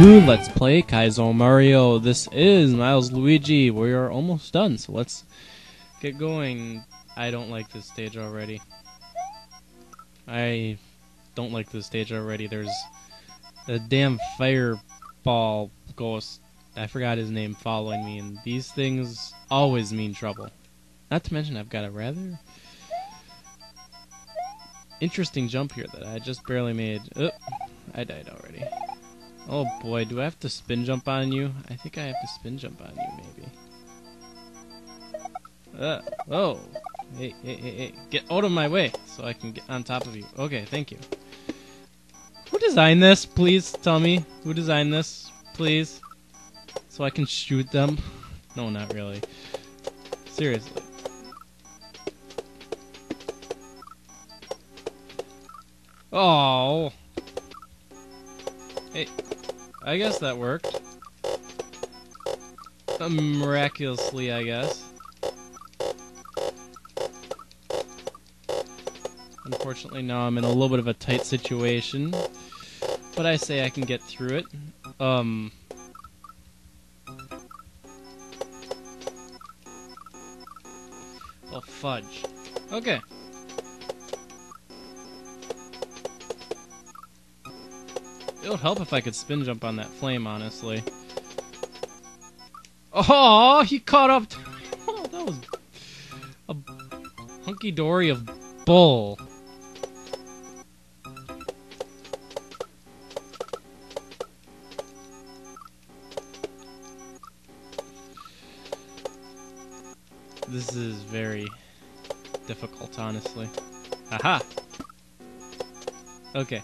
to Let's Play Kaizo Mario. This is Miles Luigi. We are almost done, so let's get going. I don't like this stage already. I don't like this stage already. There's a damn fireball ghost. I forgot his name following me, and these things always mean trouble. Not to mention, I've got a rather interesting jump here that I just barely made. Oh, I died already. Oh boy, do I have to spin jump on you? I think I have to spin jump on you, maybe. Uh, oh. Hey, hey, hey, hey. Get out of my way so I can get on top of you. Okay, thank you. Who designed this? Please tell me. Who designed this? Please. So I can shoot them? No, not really. Seriously. Oh. Hey, I guess that worked. Uh, miraculously, I guess. Unfortunately, now I'm in a little bit of a tight situation. But I say I can get through it. Um... Well, fudge. Okay. It would help if I could spin jump on that flame, honestly. Oh, he caught up. Oh, that was a hunky dory of bull. This is very difficult, honestly. Aha! Okay.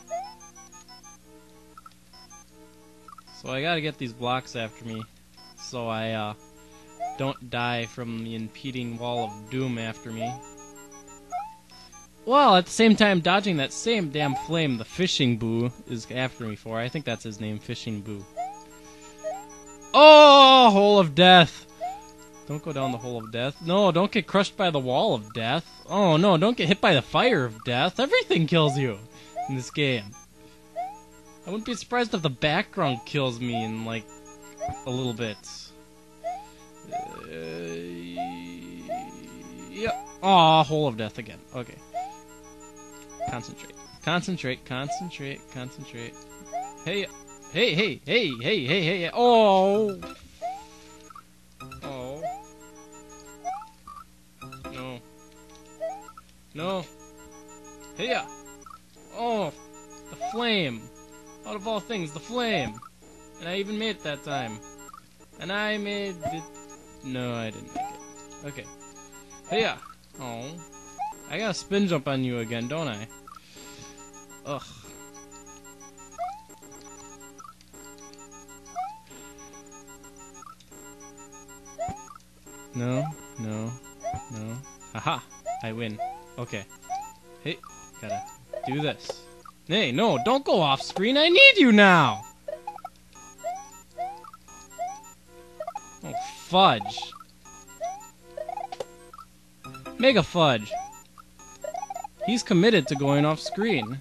So I gotta get these blocks after me, so I uh, don't die from the impeding wall of doom after me. Well, at the same time, dodging that same damn flame the Fishing Boo is after me for. I think that's his name, Fishing Boo. Oh, Hole of Death! Don't go down the Hole of Death. No, don't get crushed by the Wall of Death. Oh no, don't get hit by the Fire of Death. Everything kills you in this game. I wouldn't be surprised if the background kills me in like a little bit. Uh, yeah. Aw, hole of death again. Okay. Concentrate. Concentrate, concentrate, concentrate. Hey, hey, hey, hey, hey, hey, hey. Oh! Oh. No. No. Hey! Oh! The flame! Out of all things, the flame! And I even made it that time. And I made it... No, I didn't make it. Okay. Hey Oh. I gotta spin jump on you again, don't I? Ugh. No, no, no. Haha! I win. Okay. Hey, gotta do this. Hey, no, don't go off screen. I need you now. Oh, fudge. Mega Fudge. He's committed to going off screen.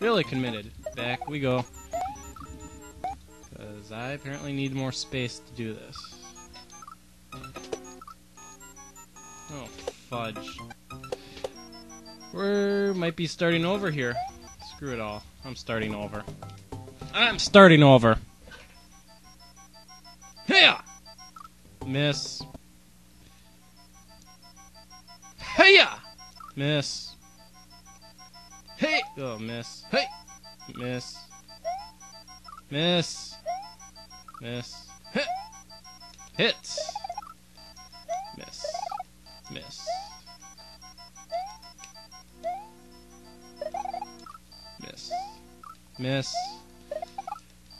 Really committed. Back we go. Because I apparently need more space to do this. Oh, fudge. We might be starting over here. Screw it all. I'm starting over. I'm starting over. Hey! Miss. Hey! Miss. Hey! Oh, miss. Hey! Miss. Miss. Miss. Hit! Hit! Miss.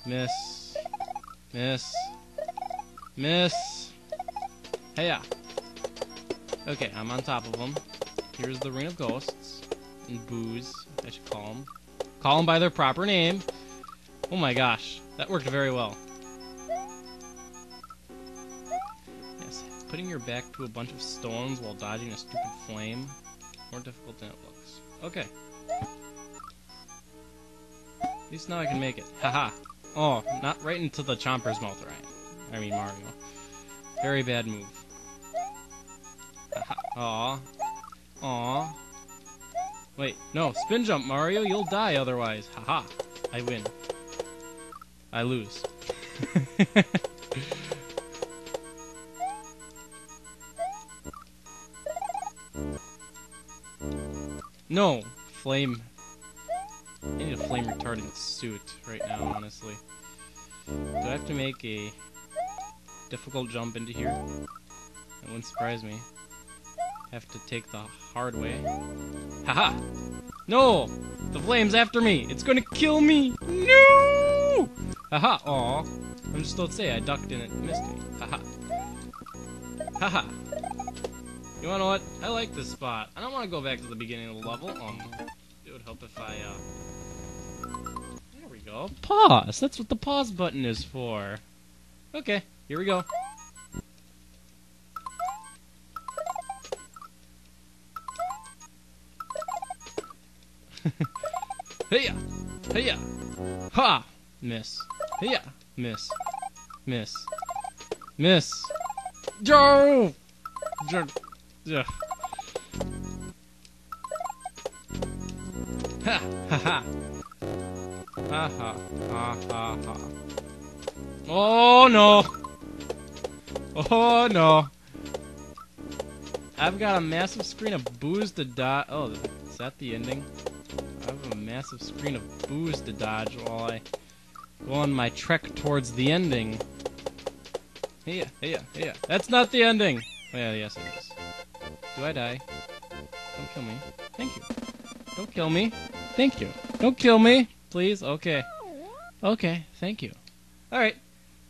Miss. Miss. Miss. Heya. Okay, I'm on top of them. Here's the Ring of Ghosts. And Boos, I should call them. Call them by their proper name. Oh my gosh, that worked very well. Yes, putting your back to a bunch of stones while dodging a stupid flame. More difficult than it looks. Okay. At least now I can make it. Haha. Oh, not right into the chomper's mouth, right? I mean Mario. Very bad move. Haha. Aw. Aw. Wait, no, spin jump, Mario. You'll die otherwise. Haha. I win. I lose. no, flame. I need a flame retardant suit right now, honestly. Do I have to make a difficult jump into here? That wouldn't surprise me. Have to take the hard way. Haha! No! The flame's after me! It's gonna kill me! No! Haha! Aw. I'm just to say, I ducked and it missed me. Haha. Haha. You wanna know what? I like this spot. I don't want to go back to the beginning of the level. Um, it would help if I, uh... Pause! That's what the pause button is for. Okay, here we go. Heya! Heya! Ha! Miss. Heya! Miss. Miss. Miss. Joe! Joe. Joe. Ha ha ha. Ha ha ha ha. Oh no! Oh no! I've got a massive screen of Boos to dodge. Oh, is that the ending? I have a massive screen of Boos to dodge while I go on my trek towards the ending. Hey, hey, hey. That's not the ending! Oh, well, yes it is. Do I die? Don't kill me. Thank you. Don't kill me. Thank you. Don't kill me, please. Okay. Okay, thank you. Alright.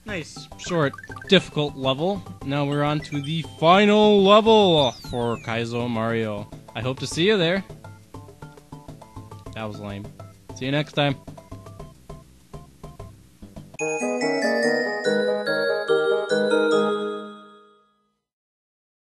Nice, short, difficult level. Now we're on to the final level for Kaizo Mario. I hope to see you there. That was lame. See you next time.